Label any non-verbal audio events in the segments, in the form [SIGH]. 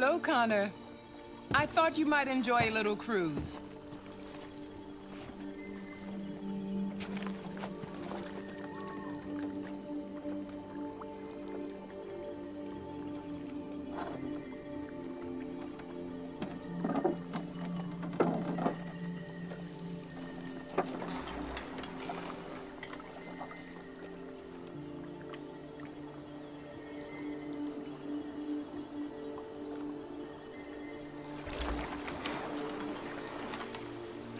Hello, Connor. I thought you might enjoy a little cruise.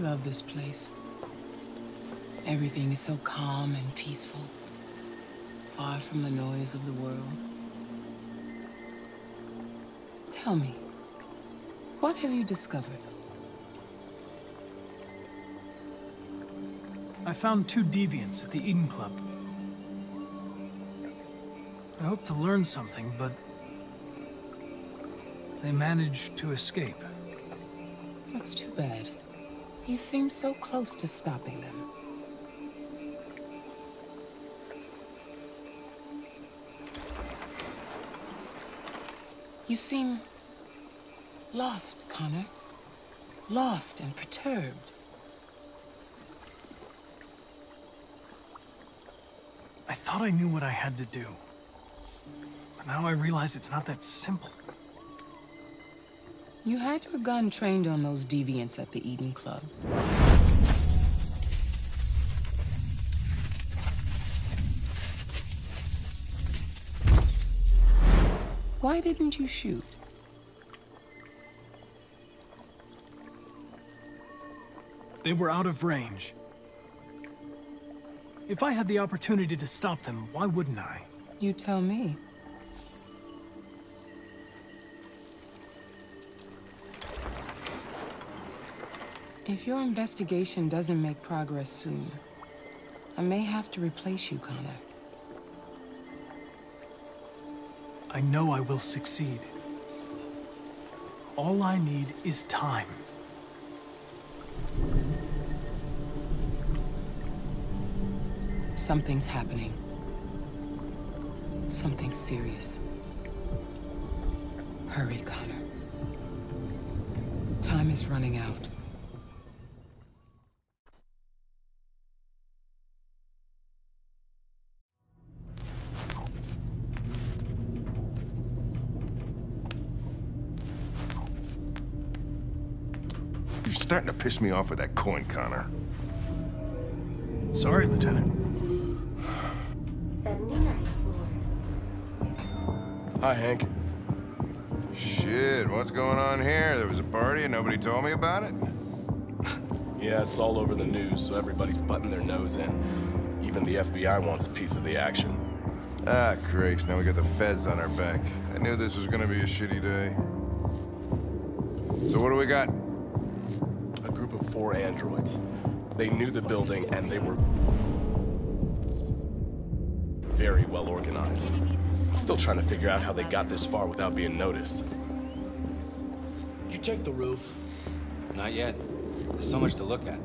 Love this place. Everything is so calm and peaceful, far from the noise of the world. Tell me, what have you discovered? I found two deviants at the Eden Club. I hoped to learn something, but they managed to escape. That's too bad. You seem so close to stopping them. You seem lost, Connor. Lost and perturbed. I thought I knew what I had to do. But now I realize it's not that simple. You had your gun trained on those deviants at the Eden Club. Why didn't you shoot? They were out of range. If I had the opportunity to stop them, why wouldn't I? You tell me. If your investigation doesn't make progress soon, I may have to replace you, Connor. I know I will succeed. All I need is time. Something's happening. Something serious. Hurry, Connor. Time is running out. Starting to piss me off with that coin, Connor. Sorry, Lieutenant. 79th floor. Hi, Hank. Shit, what's going on here? There was a party and nobody told me about it? [LAUGHS] Yeah, it's all over the news, so everybody's butting their nose in. Even the FBI wants a piece of the action. Ah, Christ, now we got the feds on our back. I knew this was gonna be a shitty day. So what do we got? A group of four androids. They knew the building, and they were very well organized. I'm still trying to figure out how they got this far without being noticed. Did you check the roof? Not yet. There's so much to look at.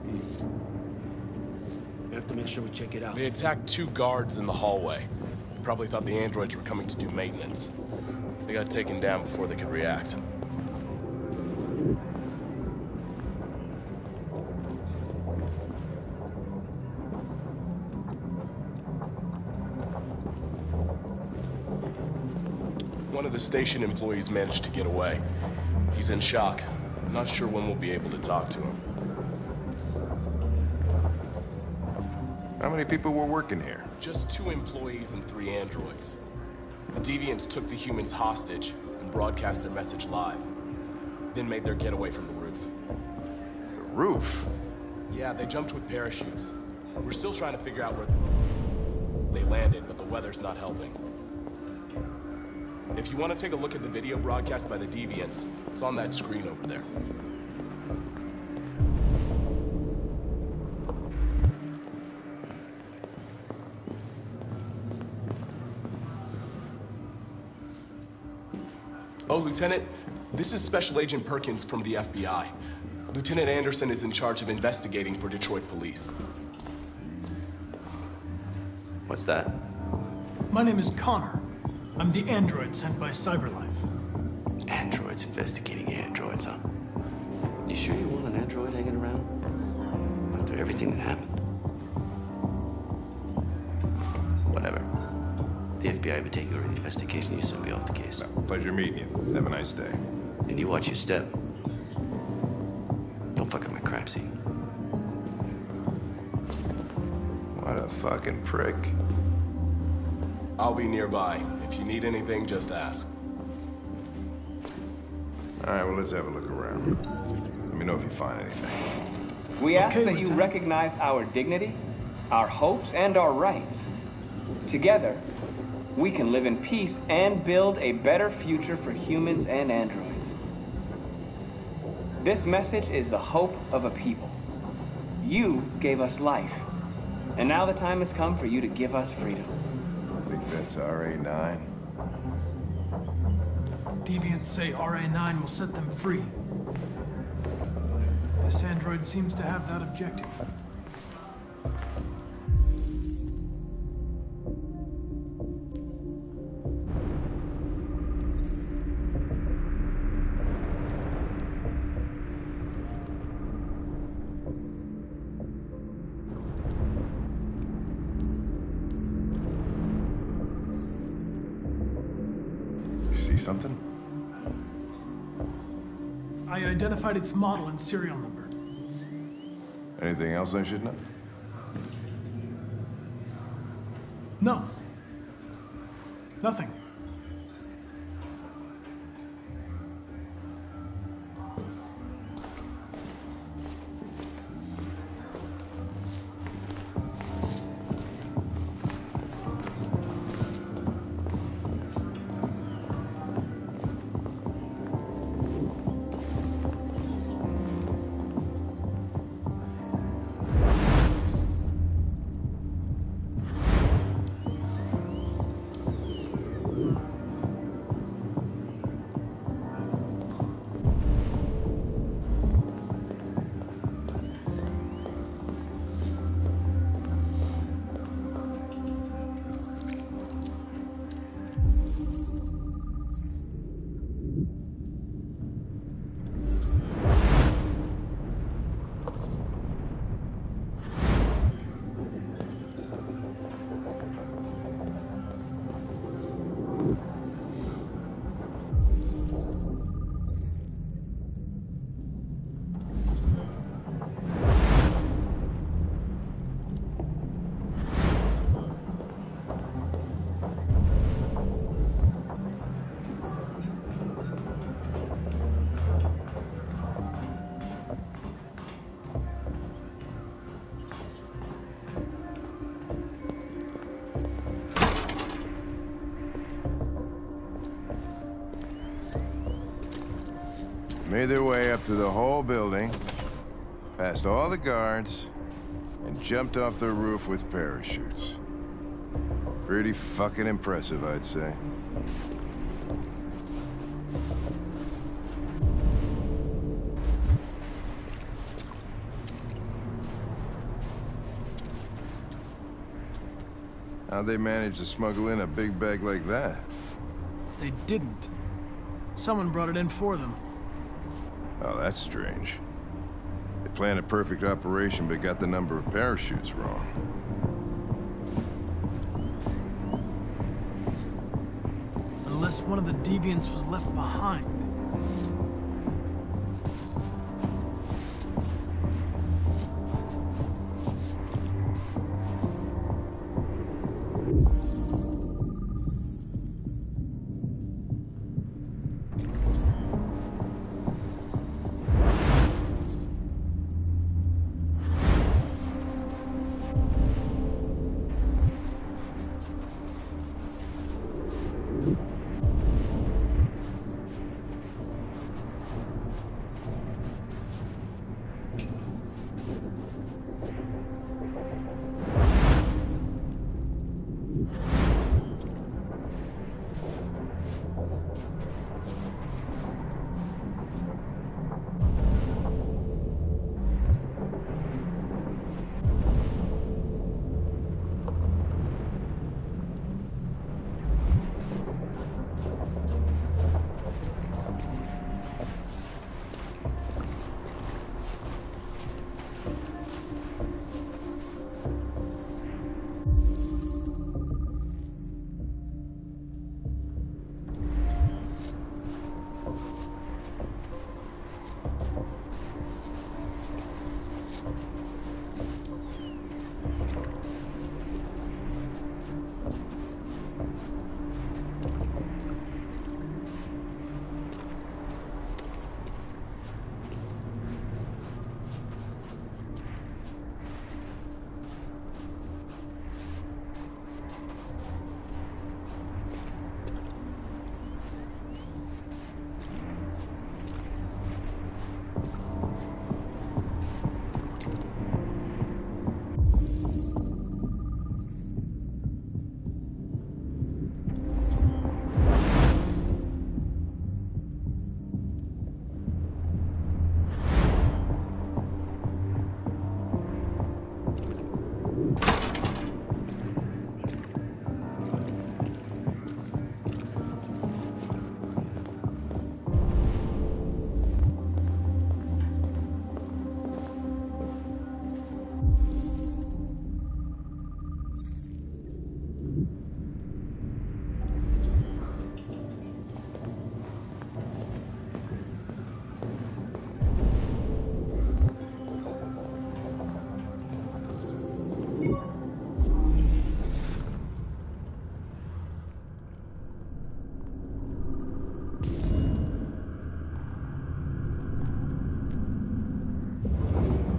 We have to make sure we check it out. They attacked two guards in the hallway. Probably thought the androids were coming to do maintenance. They got taken down before they could react. One of the station employees managed to get away. He's in shock. Not sure when we'll be able to talk to him. How many people were working here? Just two employees and three androids. The Deviants took the humans hostage and broadcast their message live. Then made their getaway from the roof. The roof? Yeah, they jumped with parachutes. We're still trying to figure out where they landed, but the weather's not helping. If you want to take a look at the video broadcast by the Deviants, it's on that screen over there. Oh, Lieutenant, this is Special Agent Perkins from the FBI. Lieutenant Anderson is in charge of investigating for Detroit police. What's that? My name is Connor. I'm the android sent by Cyberlife. Androids investigating androids, huh? You sure you want an android hanging around? After everything that happened? Whatever. The FBI would take over the investigation, you soon be off the case. Pleasure meeting you. Have a nice day. And you watch your step. Don't fuck up my crime scene. What a fucking prick. I'll be nearby. If you need anything, just ask. All right, well, let's have a look around. Let me know if you find anything. We ask that you Lieutenant. recognize our dignity, our hopes, and our rights. Together, we can live in peace and build a better future for humans and androids. This message is the hope of a people. You gave us life, and now the time has come for you to give us freedom. That's RA9. Deviants say RA9 will set them free. This android seems to have that objective. Something? I identified its model and serial number. Anything else I should know? No. Nothing. Made their way up through the whole building, past all the guards, and jumped off the roof with parachutes. Pretty fucking impressive, I'd say. How'd they manage to smuggle in a big bag like that? They didn't. Someone brought it in for them. Oh, that's strange. They planned a perfect operation, but got the number of parachutes wrong. Unless one of the deviants was left behind.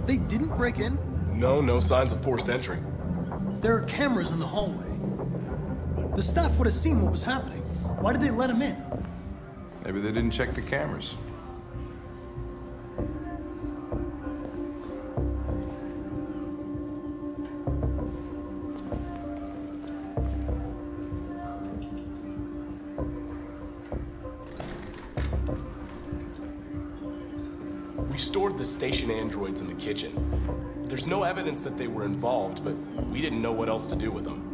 They didn't break in? No, no signs of forced entry. There are cameras in the hallway. The staff would have seen what was happening. Why did they let him in? Maybe they didn't check the cameras. Station androids in the kitchen. There's no evidence that they were involved, but we didn't know what else to do with them.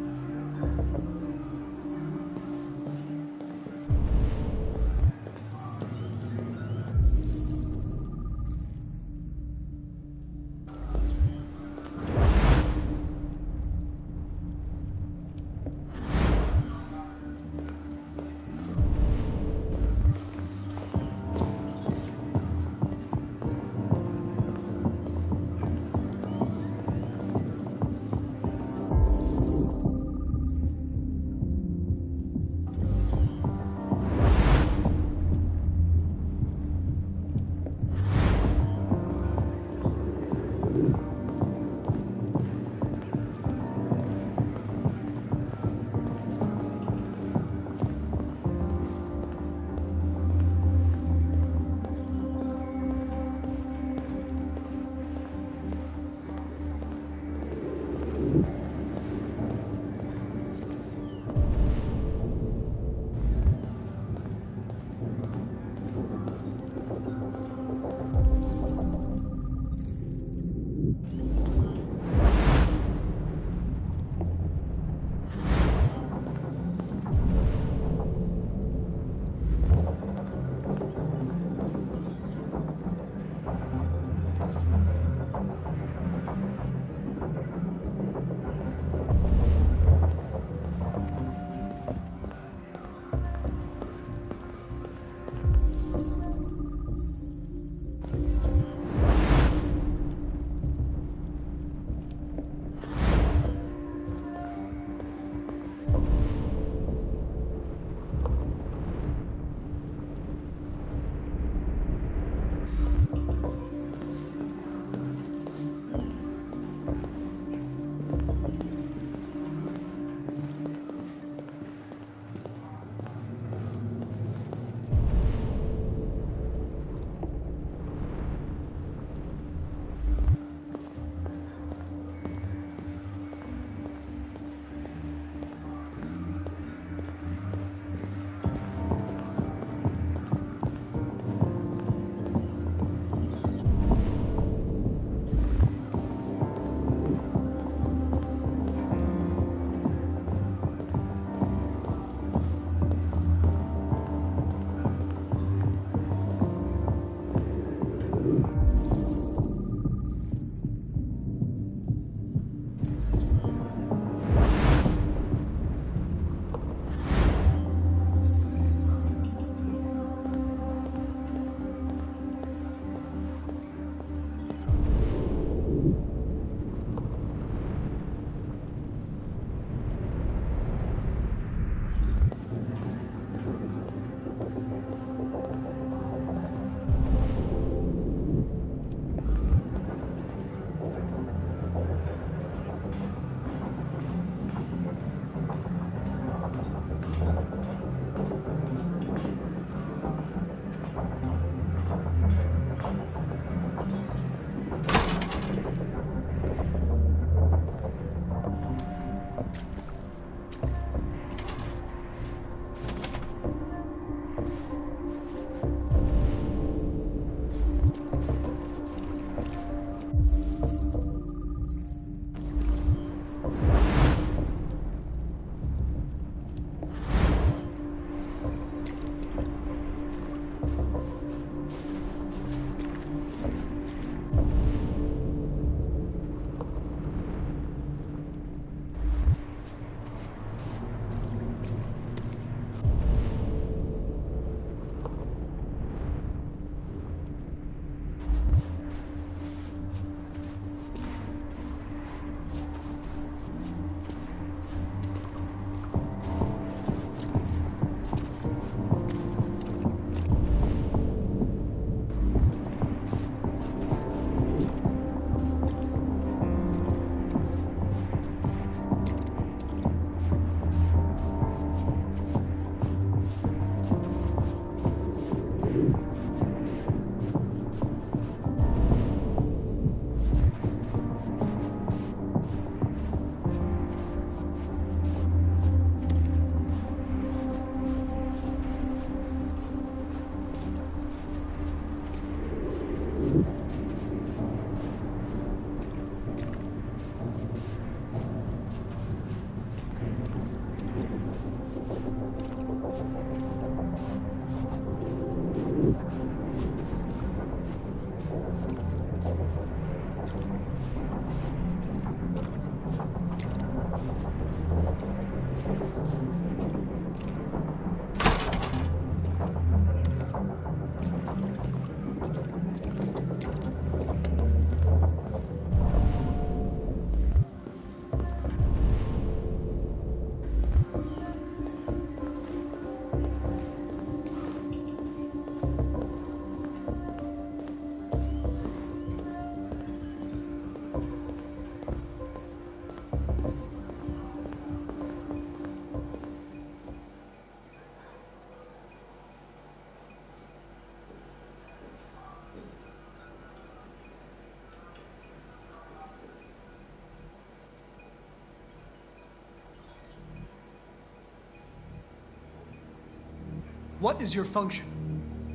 What is your function?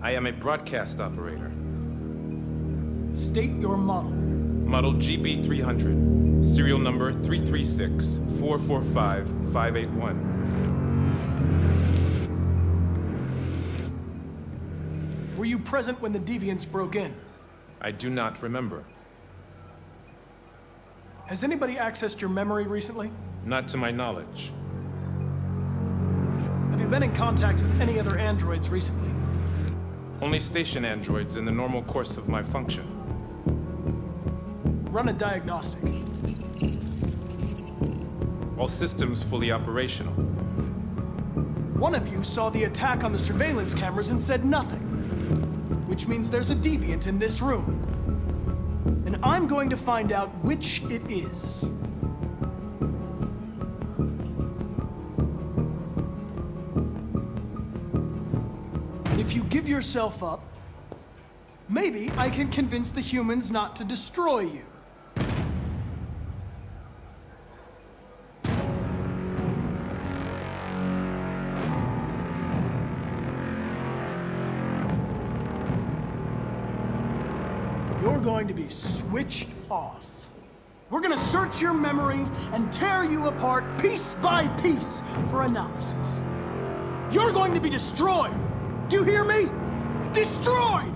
I am a broadcast operator. State your model. Model GB300. Serial number 336 445 581. Were you present when the deviants broke in? I do not remember. Has anybody accessed your memory recently? Not to my knowledge. You been in contact with any other androids recently? Only station androids in the normal course of my function. Run a diagnostic. All systems fully operational. One of you saw the attack on the surveillance cameras and said nothing. Which means there's a deviant in this room. And I'm going to find out which it is. If you give yourself up, maybe I can convince the humans not to destroy you. You're going to be switched off. We're gonna search your memory and tear you apart piece by piece for analysis. You're going to be destroyed. Do you hear me? Destroyed!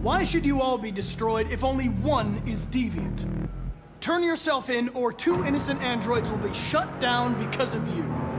Why should you all be destroyed if only one is deviant? Turn yourself in, or two innocent androids will be shut down because of you.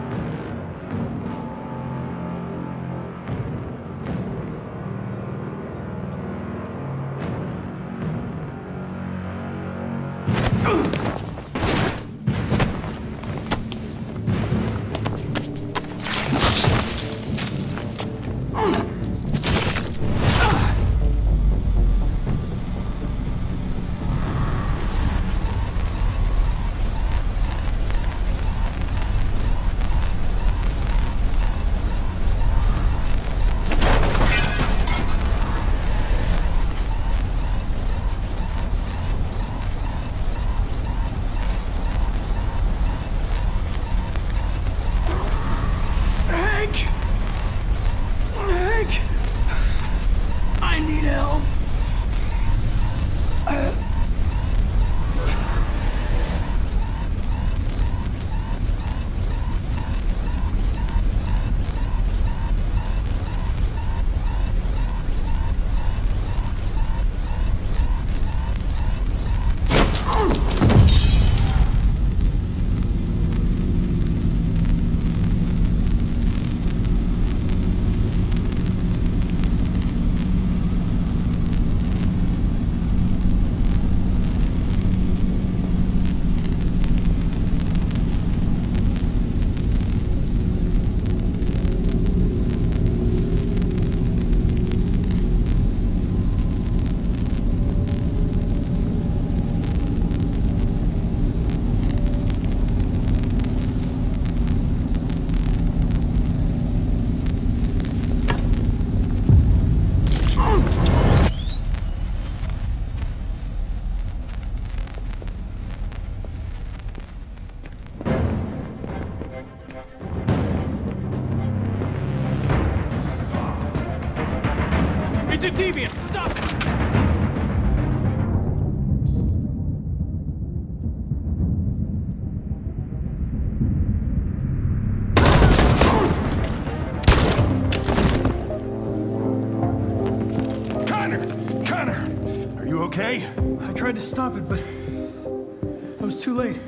I tried to stop it, but I was too late.